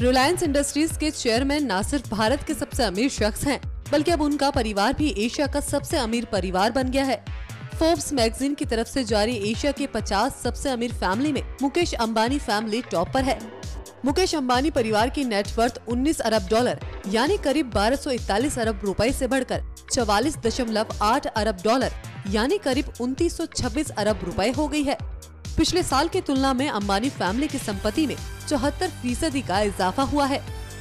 Reliance industries के chairman न सिर्फ़ भारत के सबसे अमीर शख्स हैं, बल्कि अब उनका परिवार भी एशिया का सबसे अमीर परिवार बन गया है। फोर्ब्स मैगजीन की तरफ़ से जारी एशिया के 50 सबसे अमीर फैमिली में मुकेश अंबानी फैमिली टॉप पर है। मुकेश अंबानी परिवार की नेटवर्थ 19 अरब डॉलर यानी करीब 1241 अरब रुपए से बढ़कर 44.8 अरब डॉलर यानी करीब 2926 अरब रुपए हो गई है। पिछले साल की तुलना में अंबानी फैमिली की संपत्ति में चौहत्तर फ़ीसदी का इजाफा हुआ है।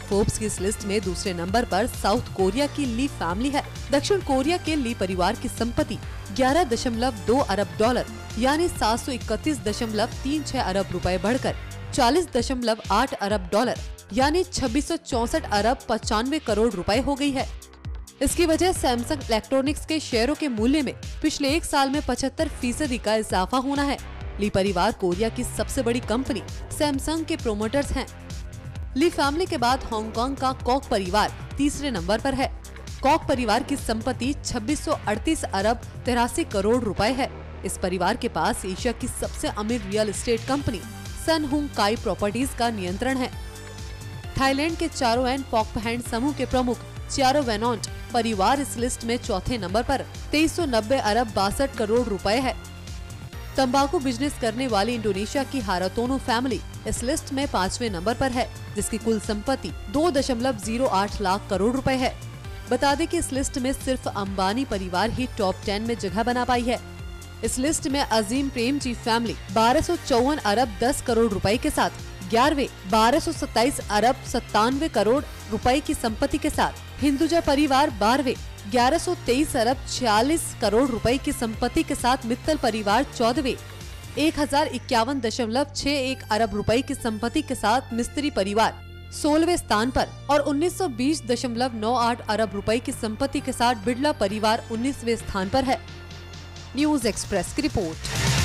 फोर्ब्स की इस लिस्ट में दूसरे नंबर पर साउथ कोरिया की ली फैमिली है। दक्षिण कोरिया के ली परिवार की संपत्ति ग्यारह दशमलव दो अरब डॉलर, यानी सात सौ इकतीस दशमलव तीन छह अरब रुपए बढ़कर चालीस दशमलव आठ अरब डॉलर, यानी छब्बीस सौ चौसठ अरब पचानवे करोड़ रुपए हो गई है। इसकी वजह सैमसंग इलेक्ट्रॉनिक्स के शेयरों के मूल्य में पिछले एक साल में पचहत्तर फ़ीसदी का इजाफा होना है। ली परिवार कोरिया की सबसे बड़ी कंपनी, सैमसंग के प्रोमोटर्स हैं। ली फैमिली के बाद हांगकांग का कॉक परिवार तीसरे नंबर पर है। कॉक परिवार की संपत्ति 2638 अरब तिरासी करोड़ रुपए है। इस परिवार के पास एशिया की सबसे अमीर real estate company Sun Hung Kai Properties का नियंत्रण है। थाईलैंड के चारो एंड पॉकपहैंड समूह के प्रमुख चारो वेनॉन्ट परिवार इस लिस्ट में चौथे नंबर पर, तेईस अरब बासठ करोड़ रुपए है। तंबाकू बिज़नेस करने वाली इंडोनेशिया की हारातोनो फैमिली इस लिस्ट में पाँचवे नंबर पर है, जिसकी कुल संपत्ति दो दशमलव ज़ीरो आठ लाख करोड़ रुपए है। बता दें कि इस लिस्ट में सिर्फ़ अंबानी परिवार ही टॉप टेन में जगह बना पाई है। इस लिस्ट में अजीम प्रेम जी फैमिली बारह अरब दस करोड़ रूपए के साथ ग्यारहवे, बारह अरब सत्तानवे करोड़ रुपए की संपत्ति के साथ। हिंदुजा परिवार बारहवे 1123 अरब छियालीस करोड़ रुपए की संपत्ति के साथ मित्तल परिवार चौदहवे। एक हज़ार इक्यावन दशमलव छह एक अरब रुपए की संपत्ति के साथ मिस्त्री परिवार सोलहवे स्थान पर और 1920 दशमलव नौ आठ अरब रुपए की संपत्ति के साथ बिड़ला परिवार 19वें स्थान पर है। न्यूज़ एक्सप्रेस की रिपोर्ट।